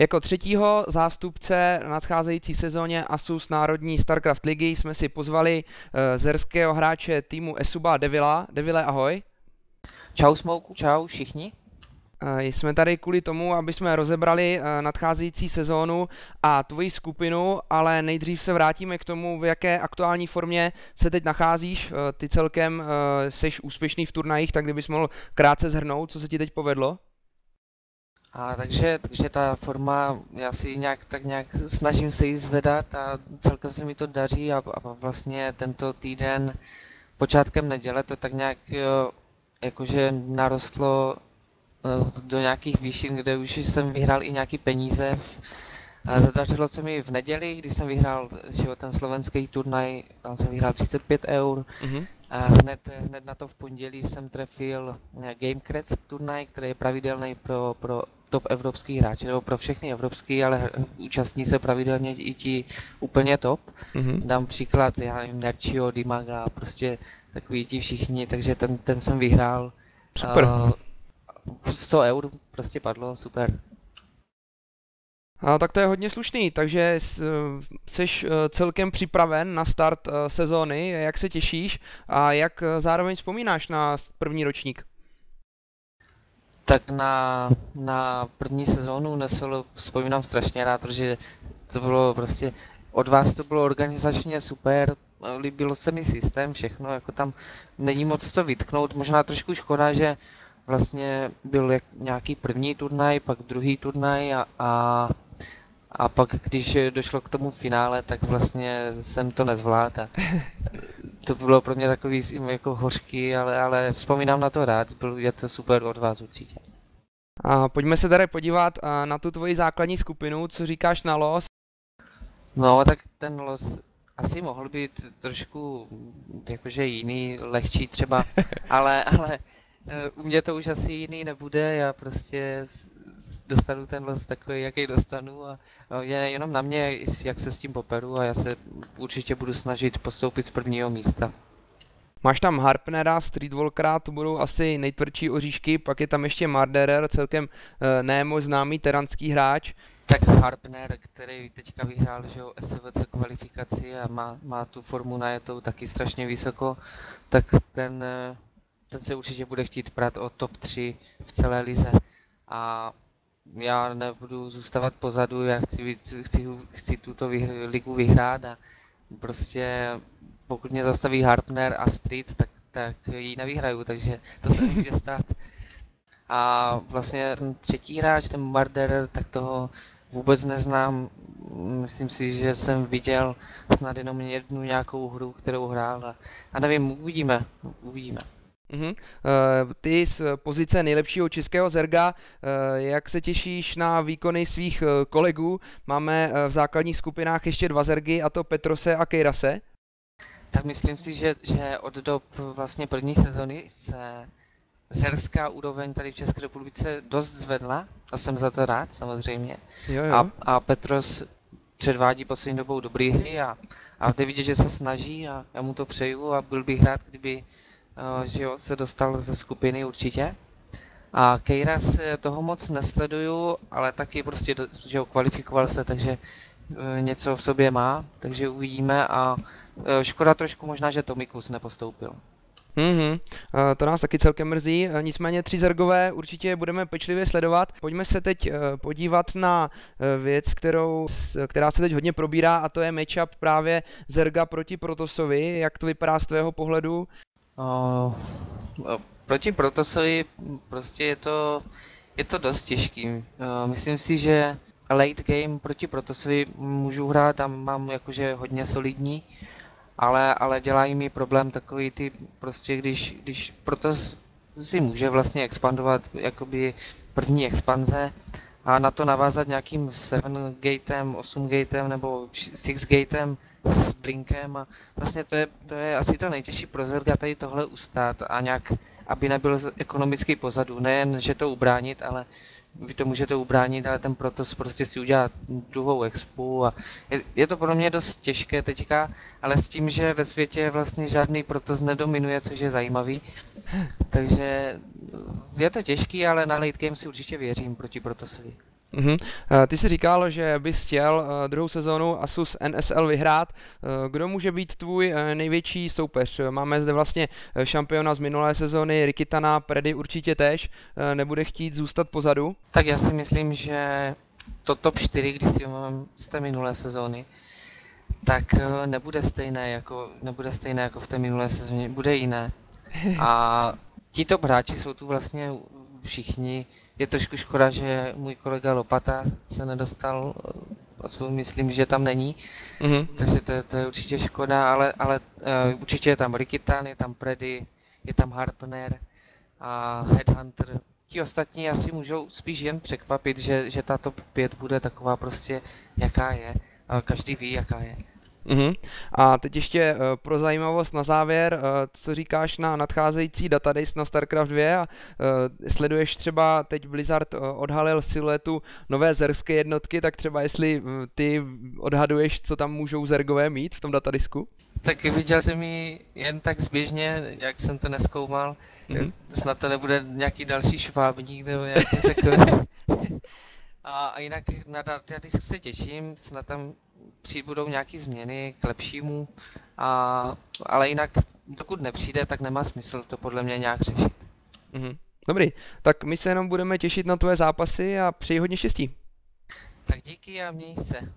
Jako třetího zástupce nadcházející sezóně Asus Národní StarCraft ligy jsme si pozvali uh, zerského hráče týmu Esuba Devila. Devile, ahoj. Čau Smouku, čau všichni. Uh, jsme tady kvůli tomu, aby jsme rozebrali uh, nadcházející sezónu a tvoji skupinu, ale nejdřív se vrátíme k tomu, v jaké aktuální formě se teď nacházíš. Ty celkem seš úspěšný v turnajích, tak kdybys mohl krátce zhrnout, co se ti teď povedlo? A takže, takže ta forma, já si nějak tak nějak snažím se jí zvedat a celkem se mi to daří a, a vlastně tento týden počátkem neděle to tak nějak jakože narostlo e, do nějakých výšin, kde už jsem vyhrál i nějaký peníze. Zadařilo se mi v neděli, kdy jsem vyhrál že ten slovenský turnaj, tam jsem vyhrál 35 eur. Mm-hmm. A hned, hned na to v pondělí jsem trefil Gamecrats turnaj, který je pravidelný pro, pro top evropský hráči, nebo pro všechny evropský, ale účastní se pravidelně i ti úplně top. Mm-hmm. Dám příklad, já nevím, Nerčio, Dimaga, prostě takový ti všichni, takže ten, ten jsem vyhrál. Super. Uh, 100 eur prostě padlo, super. A, tak to je hodně slušný, takže jsi eh, celkem připraven na start eh, sezóny, jak se těšíš a jak eh, zároveň vzpomínáš na první ročník? Tak na, na první sezónu nesl vzpomínám strašně rád, protože to bylo prostě, od vás to bylo organizačně super, líbilo se mi systém, všechno, jako tam není moc co vytknout, možná trošku škoda, že vlastně byl jak nějaký první turnaj, pak druhý turnaj a, a, a pak když došlo k tomu finále, tak vlastně jsem to nezvládl. to bylo pro mě takový jako hořký, ale, ale vzpomínám na to rád, byl, je to super od vás určitě. A pojďme se tady podívat na tu tvoji základní skupinu, co říkáš na los? No, tak ten los asi mohl být trošku jakože jiný, lehčí třeba, ale, ale Eh, u mě to už asi jiný nebude, já prostě dostanu ten los takový, jaký dostanu a je jenom na mě, jak se s tím poperu a já se určitě budu snažit postoupit z prvního místa. Máš tam Harpnera, Streetwalkera, to budou asi nejtvrdší oříšky, pak je tam ještě Marderer, celkem e, nemož známý teranský hráč. Tak Harpner, který teďka vyhrál že jo, SVC kvalifikaci a má, má tu formu najetou taky strašně vysoko, tak ten eh, ten se určitě bude chtít prát o top 3 v celé lize. A já nebudu zůstávat pozadu, já chci, chci, chci tuto vyhr, ligu vyhrát a prostě pokud mě zastaví Harpner a Street, tak, tak ji nevyhraju, takže to se může stát. A vlastně třetí hráč, ten Marder, tak toho vůbec neznám. Myslím si, že jsem viděl snad jenom jednu nějakou hru, kterou hrál a, a nevím, uvidíme, uvidíme. Uh-huh. Ty z pozice nejlepšího českého zerga, eh, jak se těšíš na výkony svých eh, kolegů? Máme v základních skupinách ještě dva zergy, a to Petrose a Kejrase. Tak myslím si, že, že od dob vlastně první sezony se zerská úroveň tady v České republice dost zvedla a jsem za to rád samozřejmě. Jo, jo. A, a Petros předvádí poslední dobou dobrý hry a, a jde vidět, že se snaží a já mu to přeju a byl bych rád, kdyby že jo, se dostal ze skupiny určitě. A Kejras toho moc nesleduju, ale taky prostě, že jo, kvalifikoval se, takže eh, něco v sobě má, takže uvidíme a eh, škoda trošku možná, že Tomikus nepostoupil. Mm-hmm. To nás taky celkem mrzí, nicméně tři Zergové určitě budeme pečlivě sledovat. Pojďme se teď podívat na věc, kterou, která se teď hodně probírá a to je matchup právě Zerga proti Protosovi. Jak to vypadá z tvého pohledu? Uh, proti Protosovi prostě je to, je to dost těžký. Uh, myslím si, že late game proti Protosovi můžu hrát, tam mám jakože hodně solidní, ale, ale dělají mi problém takový ty, prostě když, když Protos si může vlastně expandovat jakoby první expanze a na to navázat nějakým 7 gatem, 8 gatem nebo 6 gatem s blinkem a vlastně to je, to je asi to nejtěžší pro Zerga tady tohle ustát a nějak, aby nebyl ekonomicky pozadu. Nejen, že to ubránit, ale vy to můžete ubránit, ale ten protos prostě si udělá druhou expu a je, je to pro mě dost těžké teďka, ale s tím, že ve světě vlastně žádný protos nedominuje, což je zajímavý. Takže je to těžký, ale na late game si určitě věřím proti protosovi. Uh-huh. Ty jsi říkal, že bys chtěl eh, druhou sezónu Asus NSL vyhrát. Eh, kdo může být tvůj největší soupeř? Máme zde vlastně šampiona z minulé sezóny, Rikitana, Predy určitě tež. Nebude chtít zůstat pozadu? Tak já si myslím, že to top 4, když si mám z té minulé sezóny, tak nebude stejné jako, nebude stejné jako v té minulé sezóně, bude jiné. A ti top hráči jsou tu vlastně všichni je trošku škoda, že můj kolega Lopata se nedostal, aspoň myslím, že tam není, mm-hmm. takže to, to je určitě škoda, ale, ale uh, určitě je tam Rikitan, je tam Predy, je tam Harpner a Headhunter. Ti ostatní asi můžou spíš jen překvapit, že, že ta top 5 bude taková prostě, jaká je. A každý ví, jaká je. Uh-huh. A teď ještě uh, pro zajímavost na závěr, uh, co říkáš na nadcházející database na StarCraft 2 a uh, sleduješ třeba, teď Blizzard uh, odhalil siluetu nové zerské jednotky, tak třeba jestli uh, ty odhaduješ, co tam můžou zergové mít v tom datadisku? Tak viděl jsem ji jen tak zběžně, jak jsem to neskoumal. Mm-hmm. Snad to nebude nějaký další švábník nebo nějaký takový. a, a jinak na datadisk se těším, snad tam přibudou nějaké změny k lepšímu, a, ale jinak dokud nepřijde, tak nemá smysl to podle mě nějak řešit. Mm-hmm. Dobrý, tak my se jenom budeme těšit na tvoje zápasy a přeji hodně štěstí. Tak díky a měj se.